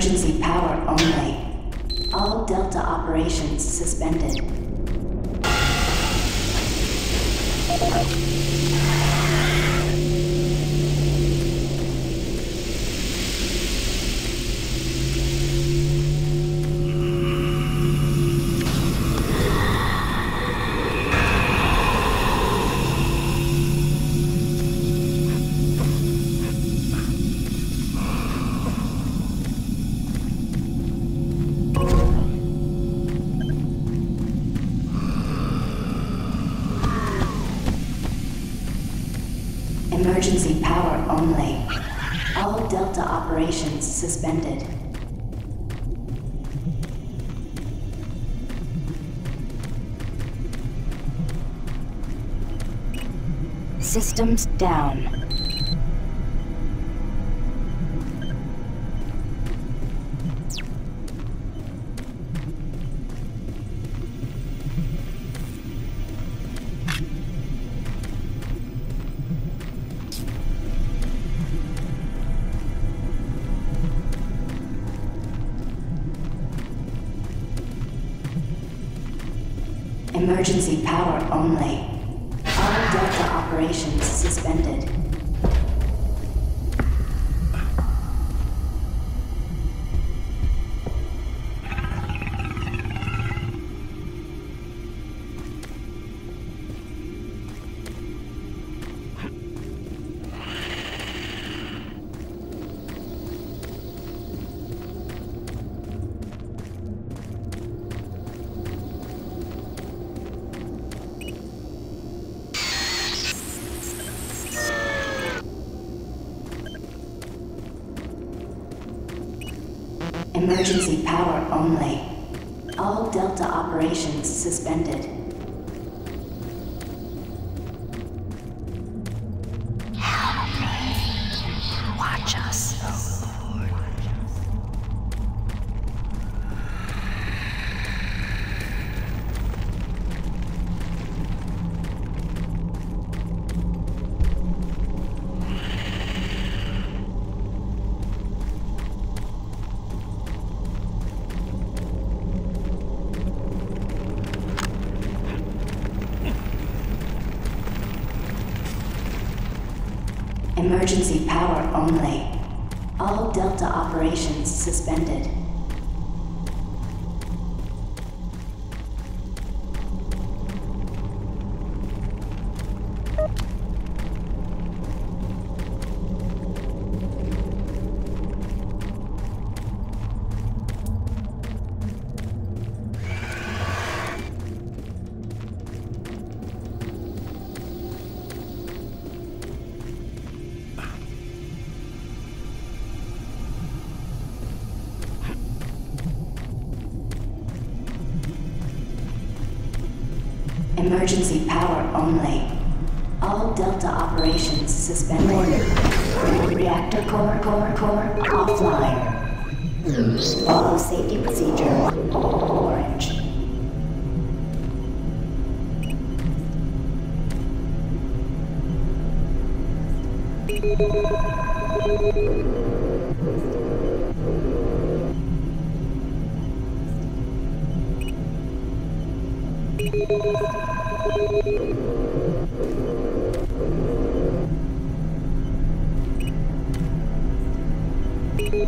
Emergency power only. All Delta operations suspended. Systems down. Emergency power only. Operations suspended. Power only. All Delta operations suspended.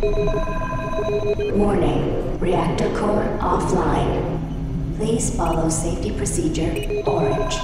Warning. Reactor core offline. Please follow safety procedure. Orange.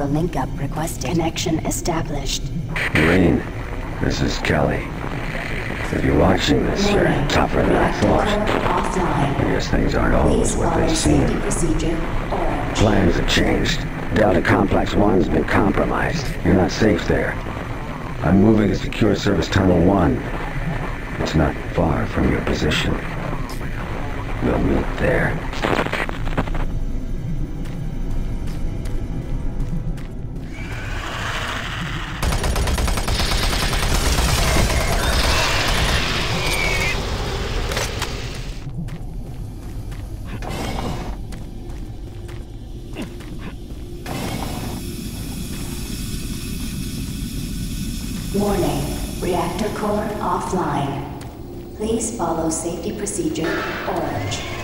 Vital link-up request connection established. Marine, this is Kelly. If you're watching this, you're tougher than I thought. I guess things aren't always what they seem. Plans have changed. Delta Complex 1's been compromised. You're not safe there. I'm moving to Secure Service Tunnel 1. It's not far from your position. We'll meet there. Warning, reactor core offline. Please follow safety procedure, orange.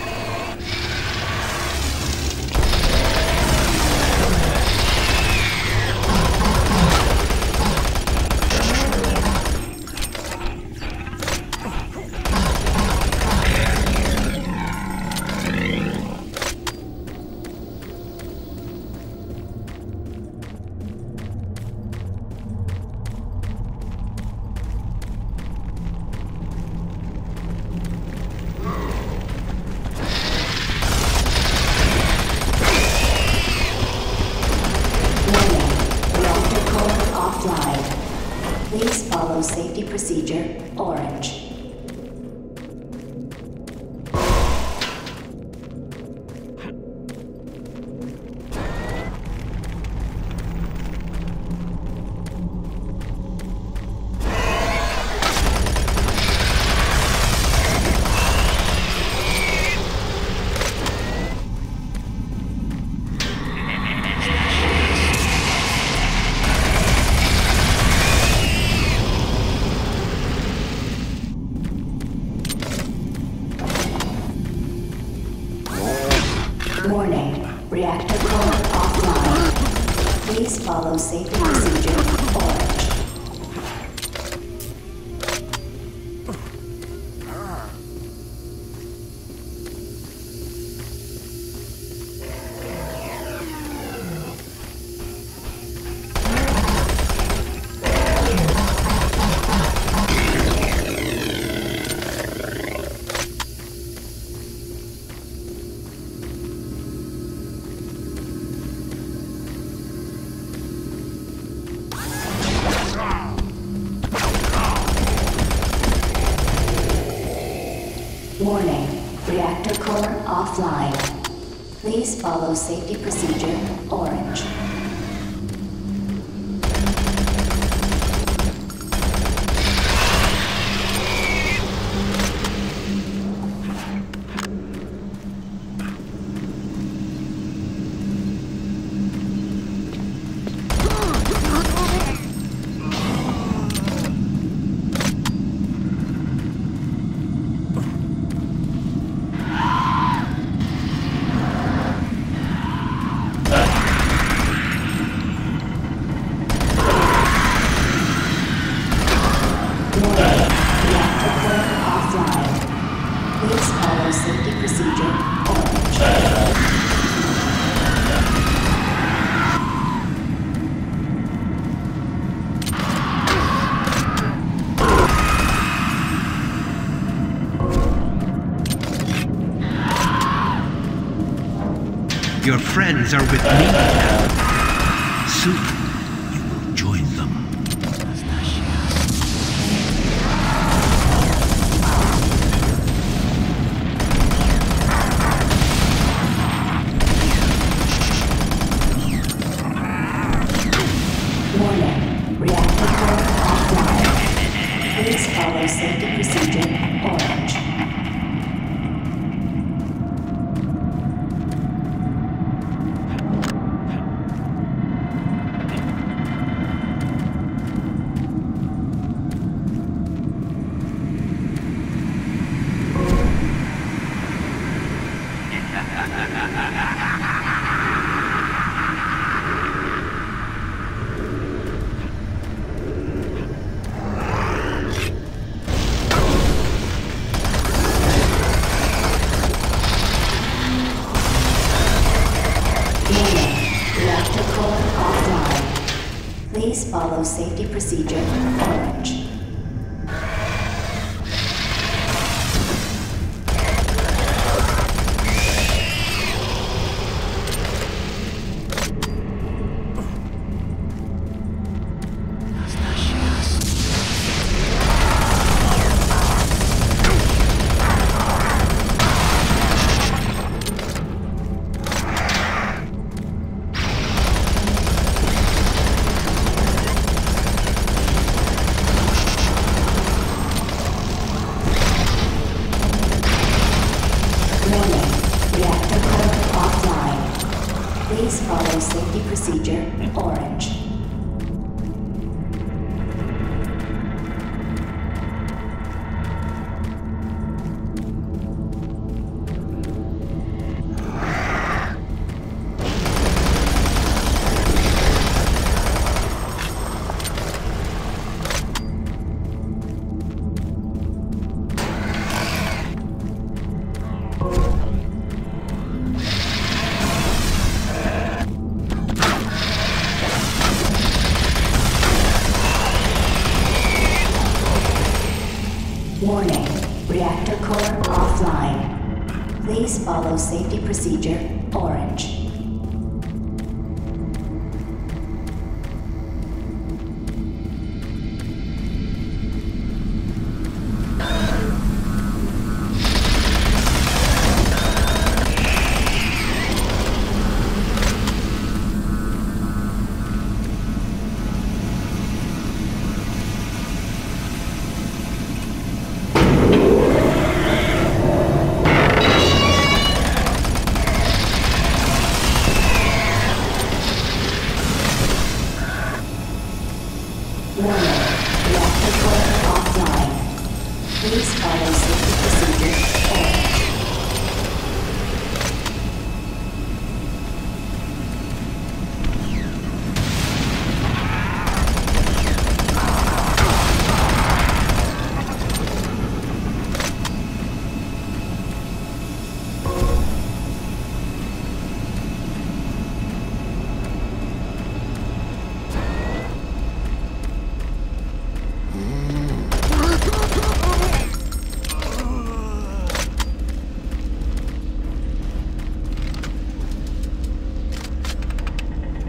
follow Satan. are with me. follow safety procedure orange. Warning, reactor core offline. Please follow safety procedure orange.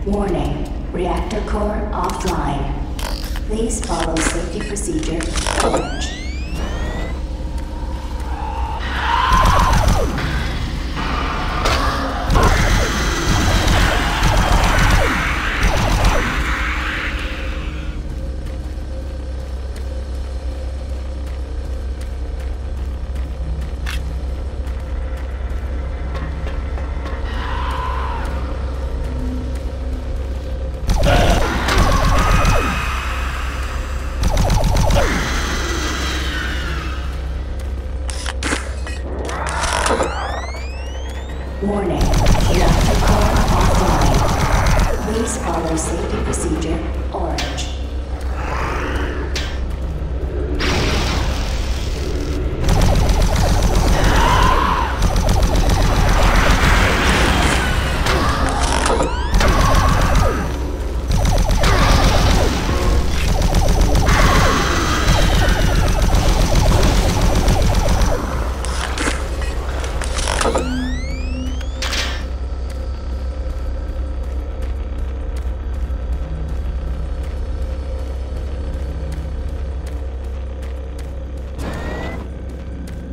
Warning, reactor core offline. Please follow safety procedure.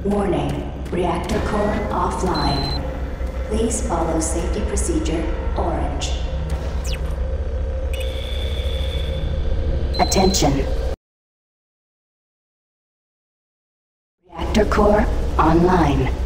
Warning, reactor core offline. Please follow safety procedure orange. Attention. Reactor core online.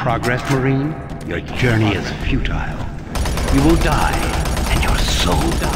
Progress, Marine? Your journey is futile. You will die, and your soul will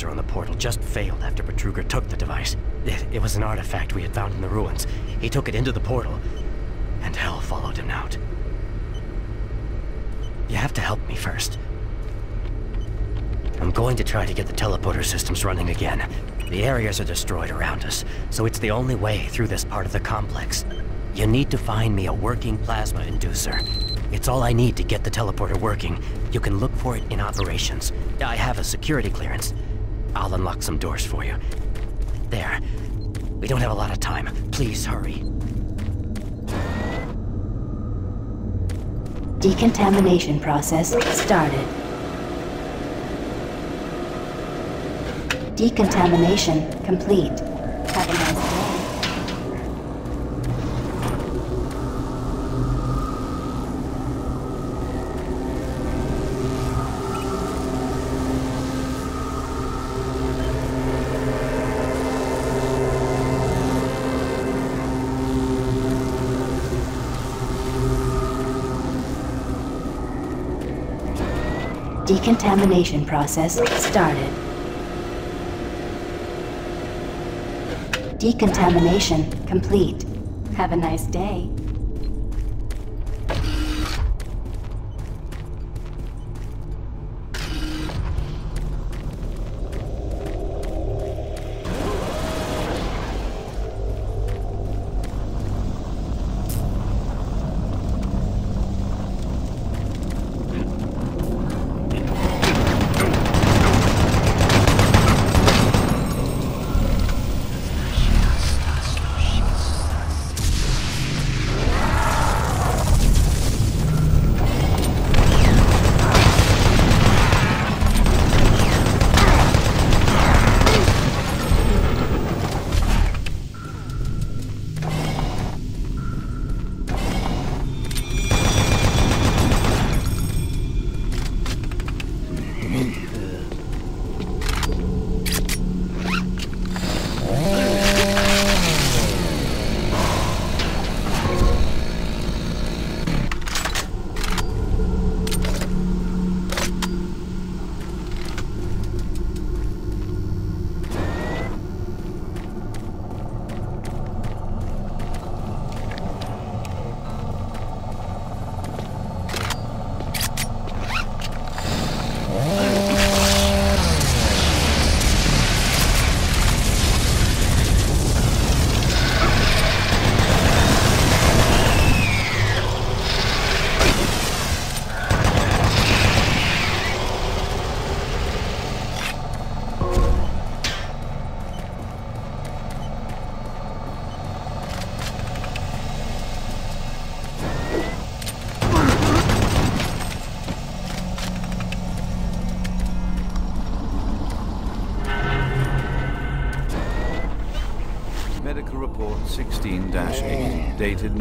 on the portal just failed after Betruger took the device. It, it was an artifact we had found in the ruins. He took it into the portal, and hell followed him out. You have to help me first. I'm going to try to get the teleporter systems running again. The areas are destroyed around us, so it's the only way through this part of the complex. You need to find me a working plasma inducer. It's all I need to get the teleporter working. You can look for it in operations. I have a security clearance. I'll unlock some doors for you. There. We don't have a lot of time. Please hurry. Decontamination process started. Decontamination complete. Have a nice day. Decontamination process started. Decontamination complete. Have a nice day.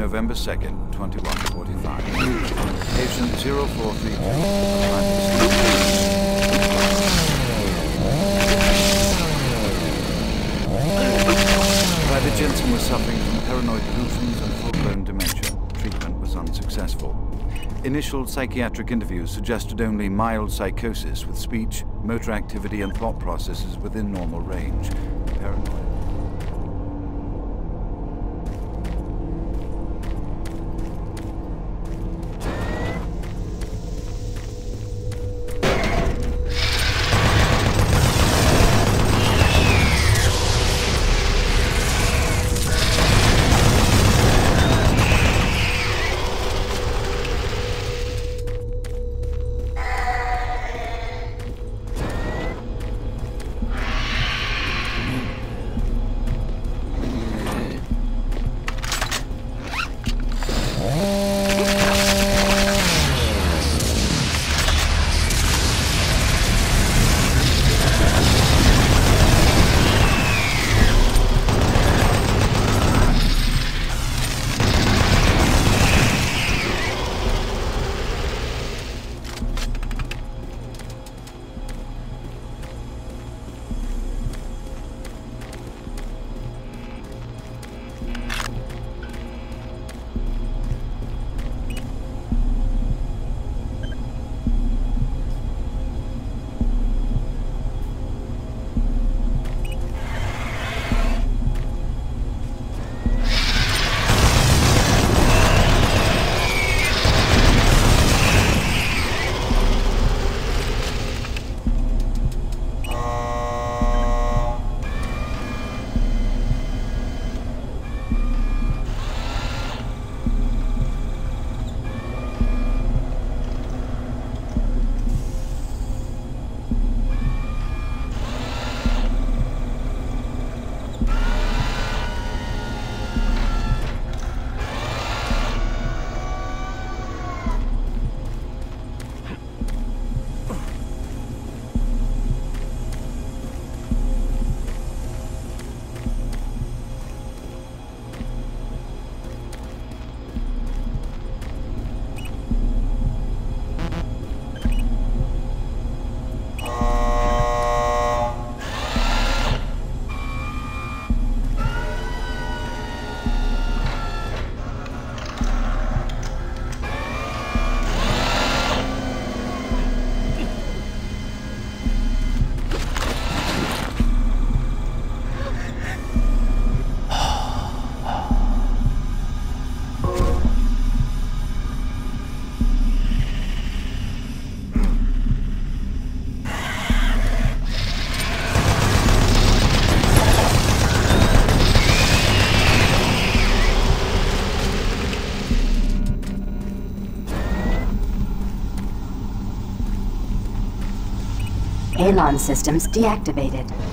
November 2nd, 2145. Patient 043. Private Jensen was suffering from paranoid delusions and full-blown dementia. Treatment was unsuccessful. Initial psychiatric interviews suggested only mild psychosis with speech, motor activity and thought processes within normal range. Paranoid. Halon systems deactivated.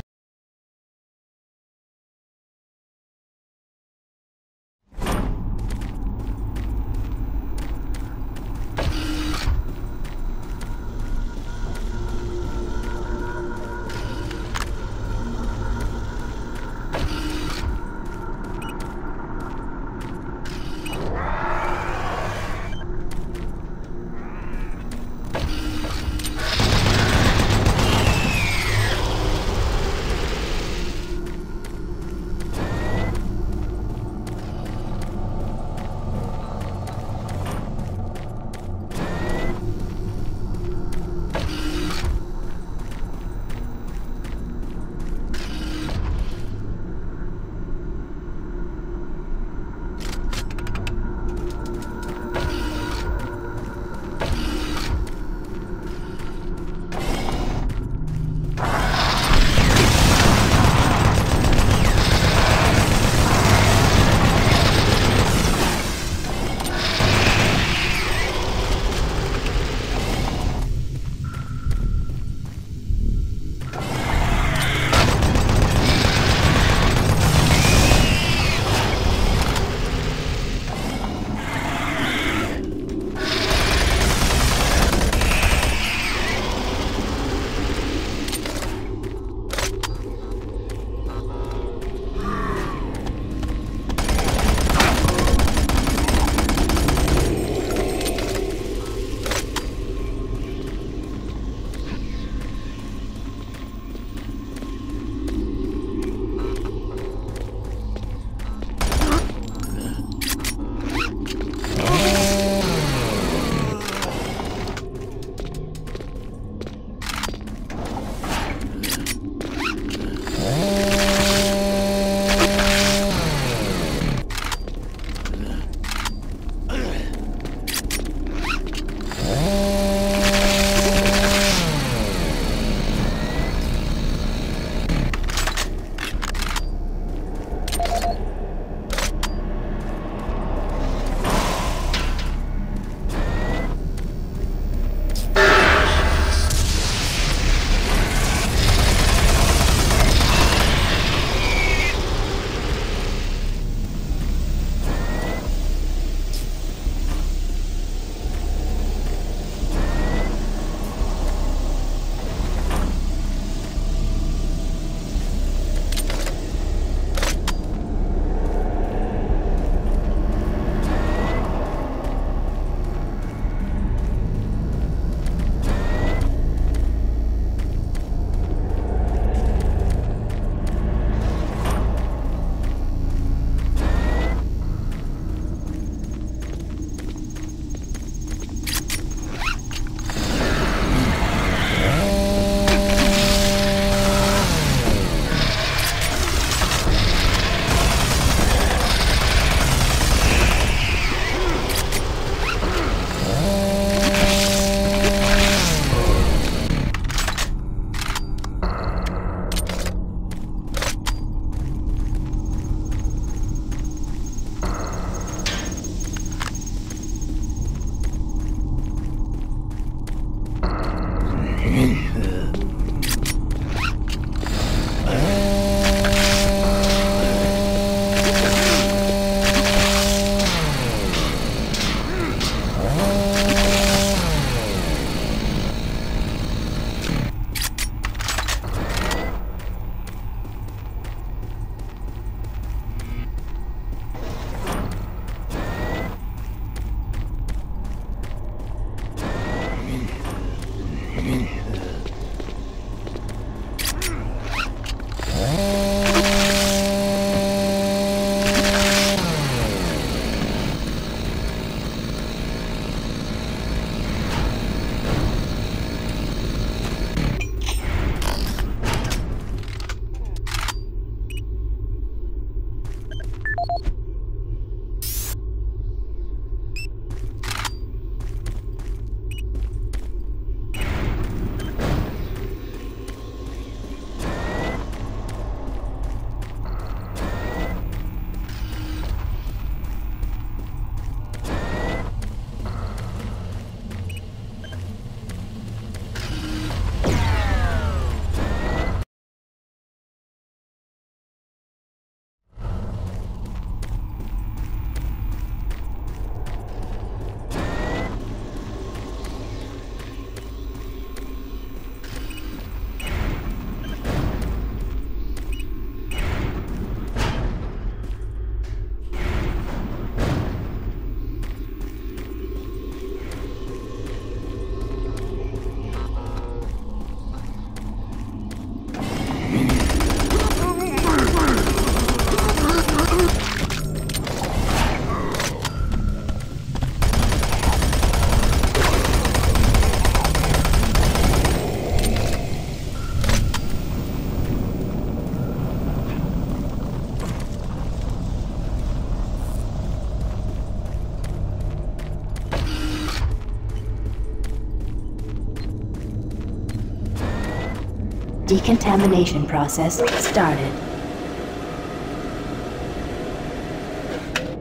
Decontamination process started.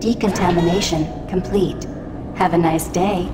Decontamination complete. Have a nice day.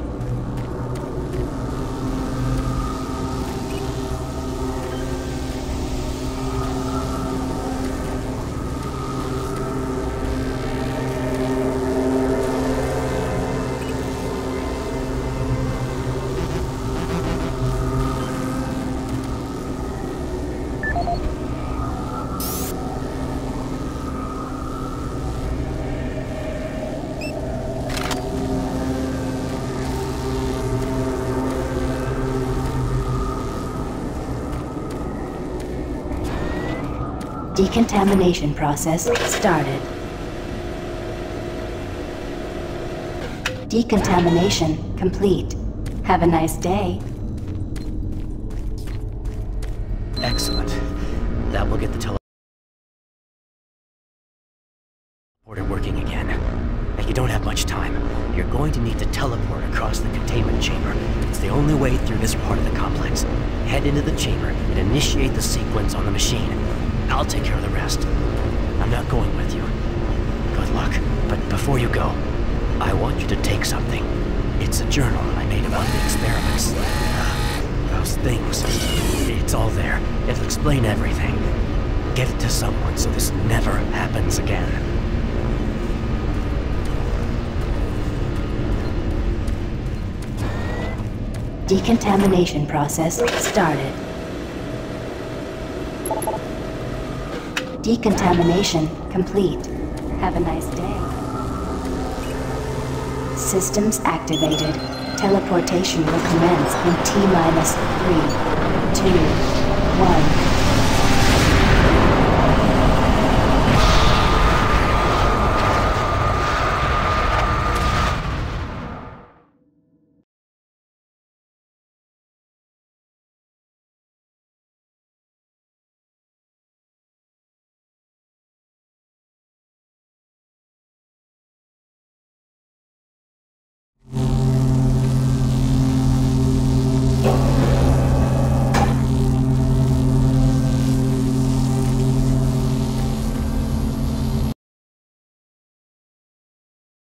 Decontamination process started. Decontamination complete. Have a nice day. Excellent. That will get the teleporter working again. And you don't have much time. You're going to need to teleport across the containment chamber. It's the only way through this part of the complex. Head into the chamber and initiate the sequence on the machine. I'll take care of the rest. I'm not going with you. Good luck. But before you go, I want you to take something. It's a journal I made about the experiments. Uh, those things. It's all there. It'll explain everything. Get it to someone so this never happens again. Decontamination process started. Decontamination complete. Have a nice day. Systems activated. Teleportation will commence in T minus three, two, one.